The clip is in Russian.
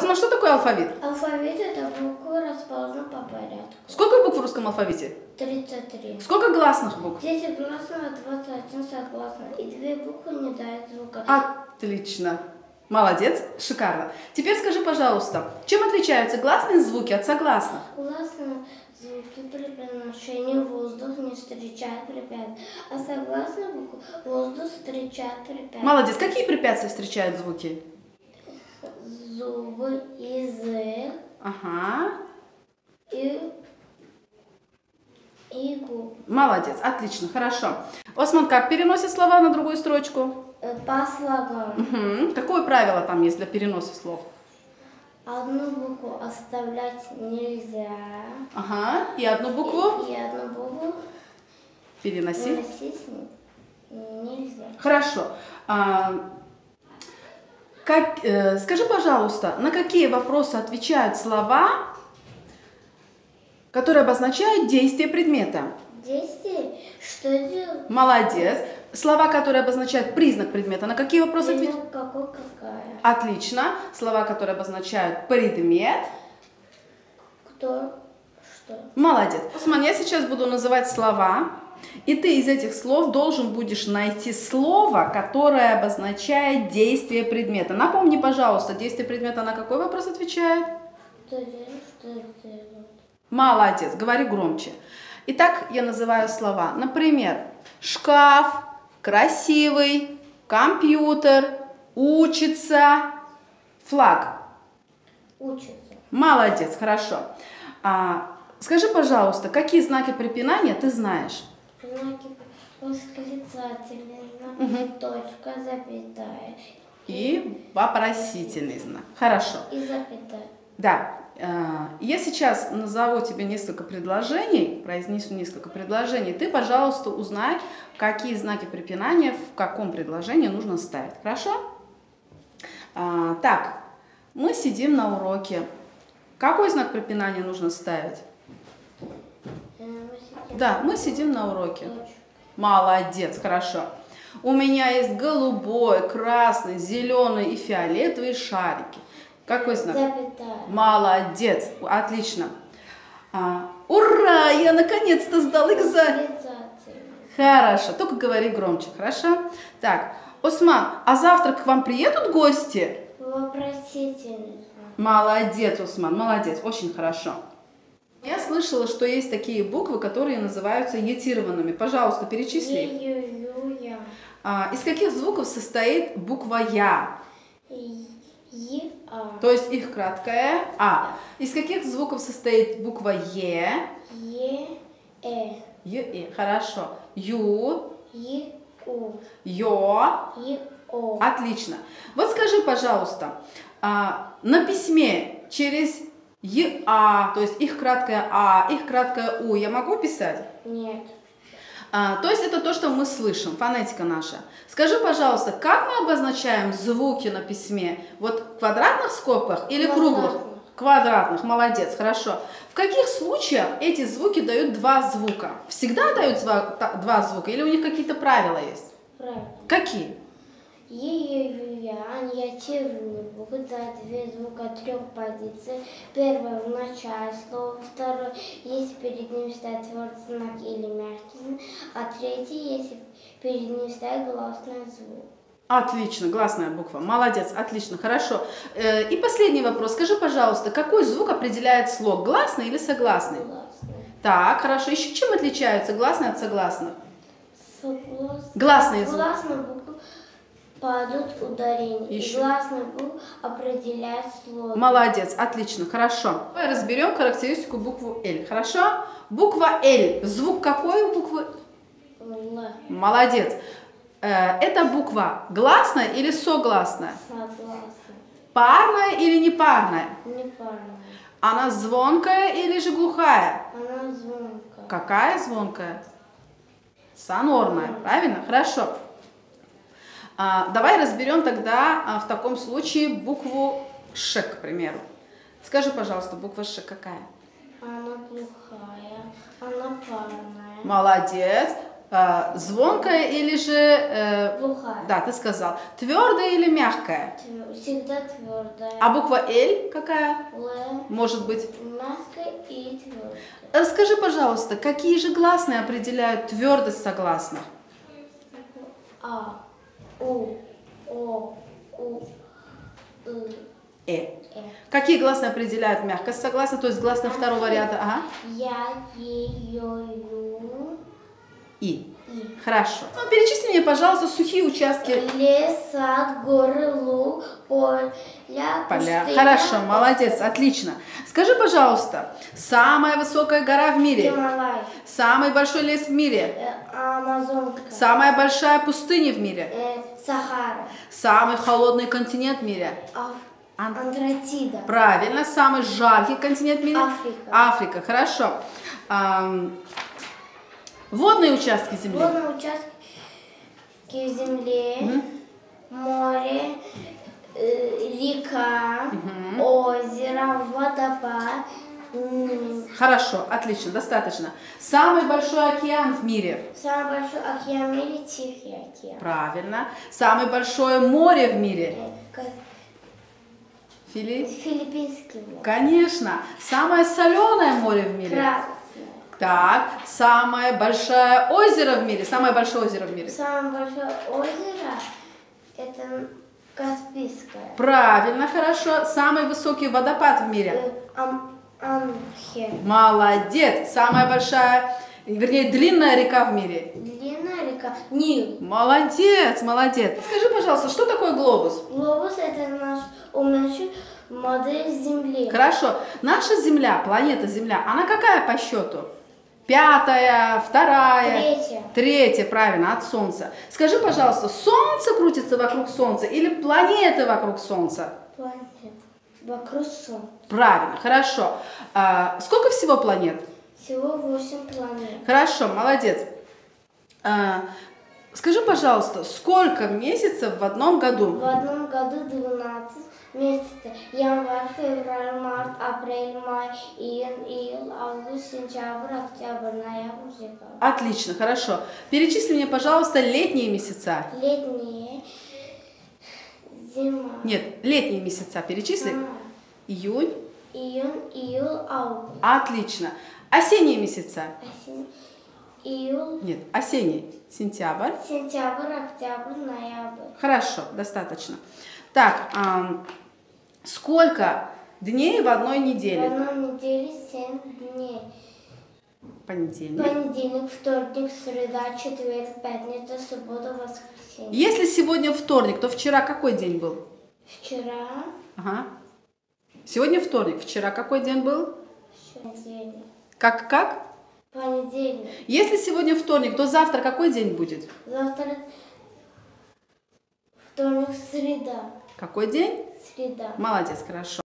Осман, что такое алфавит? Алфавит это буквы расположены по порядку. Сколько букв в русском алфавите? 33. Сколько гласных букв? 10 гласных, 21 согласных. И две буквы не дают звука. Отлично. Молодец, шикарно. Теперь скажи, пожалуйста, чем отличаются гласные звуки от согласных? Гласные звуки при переношении воздух не встречают препятствий, а согласные буквы воздух встречает препятствия. Молодец. Какие препятствия встречают звуки? Зубы, язык Ага. и, и губы. Молодец, отлично, хорошо. Осман как переносит слова на другую строчку? По слогам. Мгм. Какое правило там есть для переноса слов? Одну букву оставлять нельзя. Ага. И одну букву И одну букву переноси. выносить н- нельзя. Хорошо. А, как, э, скажи, пожалуйста, на какие вопросы отвечают слова, которые обозначают действие предмета? Действие, что делать? Молодец. Слова, которые обозначают признак предмета, на какие вопросы отвечают? Какой, какая? Отлично. Слова, которые обозначают предмет. Кто, что? Молодец. Осман, я сейчас буду называть слова, и ты из этих слов должен будешь найти слово, которое обозначает действие предмета. Напомни, пожалуйста, действие предмета на какой вопрос отвечает? Молодец, говори громче. Итак, я называю слова. Например, шкаф, красивый, компьютер, учится, флаг. Учится. Молодец, хорошо. А, скажи, пожалуйста, какие знаки препинания ты знаешь? Знаки восклицательный знак, точка, запятая И вопросительный знак. Хорошо. и запятая. Да. Я сейчас назову тебе несколько предложений, произнесу несколько предложений. Ты, пожалуйста, узнай, какие знаки препинания в каком предложении нужно ставить. Хорошо? А, Так, мы сидим на уроке. Какой знак препинания нужно ставить? Да, мы сидим на уроке. Молодец, хорошо. У меня есть голубой, красный, зеленый и фиолетовые шарики. Какой знак? Запятая. Молодец, отлично. А, ура, я наконец-то сдал экзамен. Хорошо, только говори громче, хорошо? Так, Осман, а завтра к вам приедут гости? Вопросительный знак. Молодец, Усман, молодец, очень хорошо. Я слышала, что есть такие буквы, которые называются етированными. Пожалуйста, перечисли их. Е-ю-ю-я. А, из каких звуков состоит буква Я? Е-а. То есть их краткое А. Из каких звуков состоит буква Е? Е-э. Е, и. Хорошо. Ю, Е-у. Ё. Е-о. Отлично. Вот скажи, пожалуйста, а, на письме через ЕА, то есть их краткое А, их краткое У, я могу писать? Нет. А, то есть это то, что мы слышим, фонетика наша. Скажи, пожалуйста, как мы обозначаем звуки на письме? Вот в квадратных скобках или круглых? Квадратных. Квадратных, молодец, хорошо. В каких случаях эти звуки дают два звука? Всегда дают два звука или у них какие-то правила есть? Правильно. Какие? Е-ю-ю-я. Аниативные буквы две звука трех позиций. Первое в начале слова, второе, если перед ним стоит твердый знак или мягкий знак, а третий, если перед ним стоит гласный звук. Отлично, гласная буква. Молодец, отлично, хорошо. Э, И последний вопрос. Скажи, пожалуйста, какой звук определяет слог? Гласный или согласный? Гласный. Так, хорошо. Еще чем отличаются гласные от согласных? Согласный. Гласные звуки. Гласные буквы падают ударения. Еще. И гласные буквы определяют слог. Молодец, отлично, хорошо. Давай разберем характеристику букву Л. Хорошо? Буква Л. Звук какой у буквы? Л. Молодец. Э, Это буква гласная или согласная? Согласный. Парная или непарная? Неправильно. Она звонкая или же глухая? Она звонкая. Какая звонкая? Сонорная, правильно? Хорошо. А, давай разберем тогда а, в таком случае букву Ш, к примеру. Скажи, пожалуйста, буква Ш какая? Она глухая. Она парная. Молодец. Э, звонкая или же... э, Глухая. да, ты сказал. Твердая или мягкая? Всегда твердая. А буква Л какая? Л. Может быть. Мягкая и твердая. Э, Скажи, пожалуйста, какие же гласные определяют твердость согласных? А. У. О. У. И. Э. Э. Какие гласные определяют мягкость согласных, то есть гласные второго ряда? Ага. Я. Е. Ё. Ю. И. Хорошо. Ну, перечисли мне, пожалуйста, сухие участки Лес, сад, горы, луг, поля, поля. пустыня. Хорошо, молодец, отлично. Скажи, пожалуйста, самая высокая гора в мире, Гималай. самый большой лес в мире, Э, Амазонка. самая большая пустыня в мире, Э, Сахара. самый холодный континент в мире. Аф- Ан- Антарктида. Правильно, самый жаркий континент в мире? Африка. Африка, хорошо. Ам, водные участки Земли. Водные участки в земле, Мгм. море, э, река, озеро, водопад. Хорошо, отлично, достаточно. Самый большой океан в мире. Самый большой океан в мире Тихий океан. Правильно. Самое большое море в мире. Э, Фили? Филиппинский море. Конечно. Самое соленое море в мире. Красное. Так. Самое большое озеро в мире. Самое большое озеро в мире. Самое большое озеро это Каспийское. Правильно, хорошо. Самый высокий водопад в мире. Э, Ам- Амхе. Молодец. Самая большая, вернее, длинная река в мире. Длинная река Нил. Молодец, молодец. Скажи, пожалуйста, что такое глобус? Глобус это наш умножитель модель Земли. Хорошо. Наша Земля, планета Земля, она какая по счету? Пятая, вторая? Третья. Третья, правильно, от Солнца. Скажи, пожалуйста, Солнце крутится вокруг Солнца или планеты вокруг Солнца? Планета. Вокруг Солнца. Правильно, хорошо. А, сколько всего планет? Всего 8 планет. Хорошо, молодец. А, скажи, пожалуйста, сколько месяцев в одном году? В одном году 12 месяцев. Январь, февраль, март, апрель, май, июнь, июль, август, сентябрь, октябрь, ноябрь, декабрь. Отлично, хорошо. Перечисли мне, пожалуйста, летние месяца. Летние, зима. Нет, летние месяца перечисли. Май, Июнь. Июнь, июль, август. Отлично. Осенние месяца. Осень, июль, Нет, осенний. Сентябрь. сентябрь, октябрь, ноябрь. Хорошо, достаточно. Так, сколько дней в одной В неделе? одной неделе 7 дней. Понедельник. Понедельник, вторник, среда, четверг, пятница, суббота, воскресенье. Если сегодня вторник, то вчера какой день был? Вчера, Ага. Сегодня вторник. Вчера какой день был? понедельник. Как как? Понедельник. Если сегодня вторник, то завтра какой день будет? Завтра вторник, среда. Какой день? Среда. Молодец, хорошо.